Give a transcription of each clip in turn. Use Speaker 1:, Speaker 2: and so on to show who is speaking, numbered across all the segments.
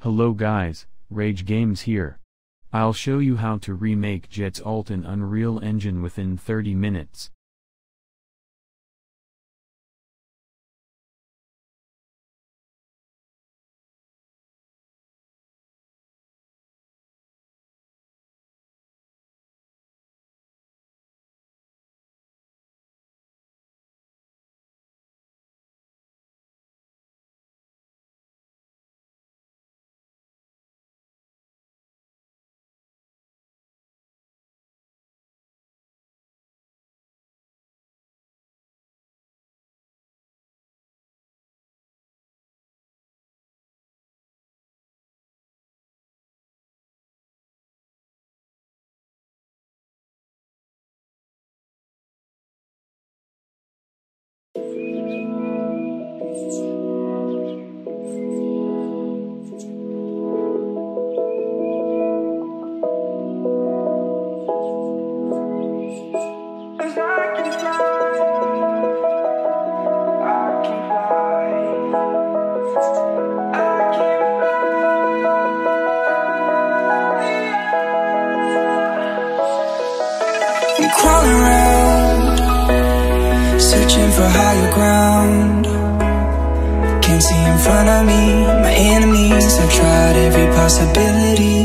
Speaker 1: Hello guys, Rage Games here. I'll show you how to remake Jett's alt in Unreal Engine within 30 minutes.
Speaker 2: for higher ground. Can't see in front of me, my enemies I've tried every possibility.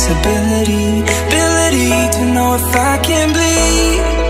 Speaker 2: responsibility, ability to know if I can bleed.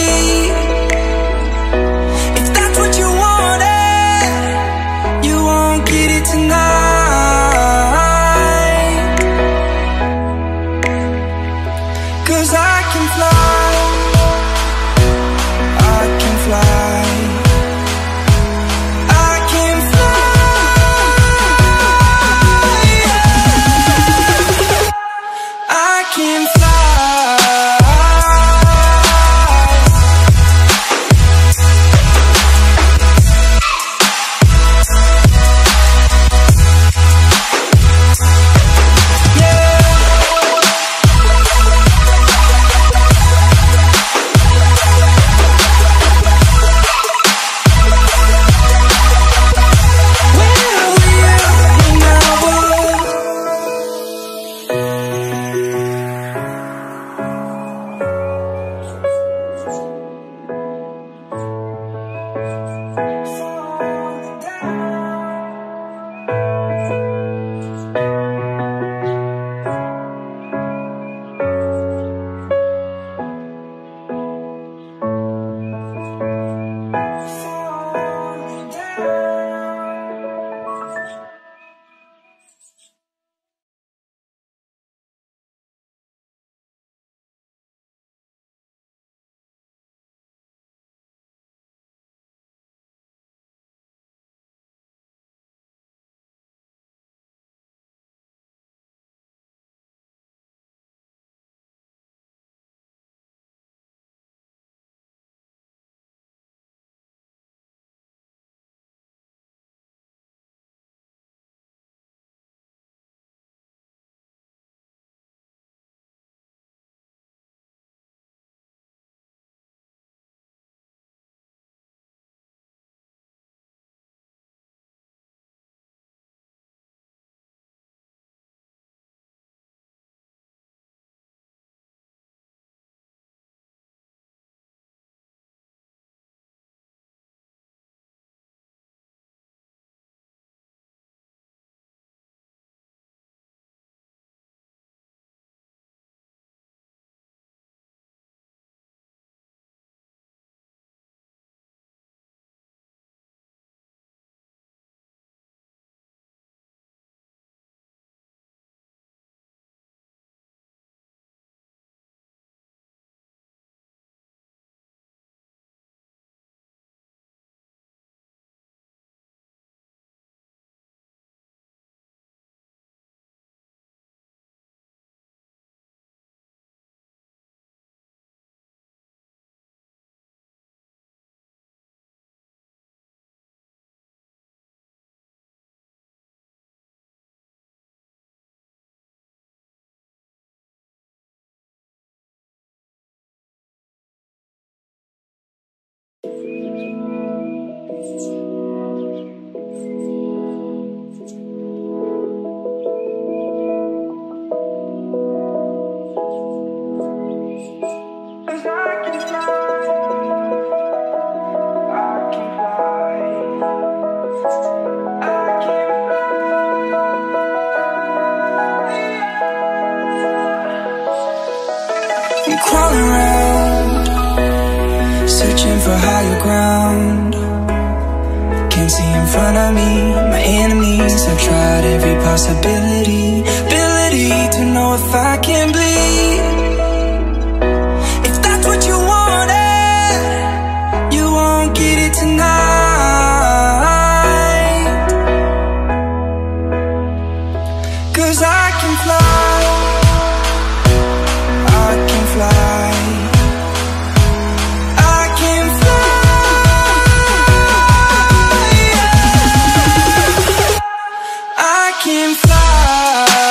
Speaker 2: Crawling around, searching for higher ground. See in front of me, my enemies. I've tried every possibility, ability to know if I can bleed. I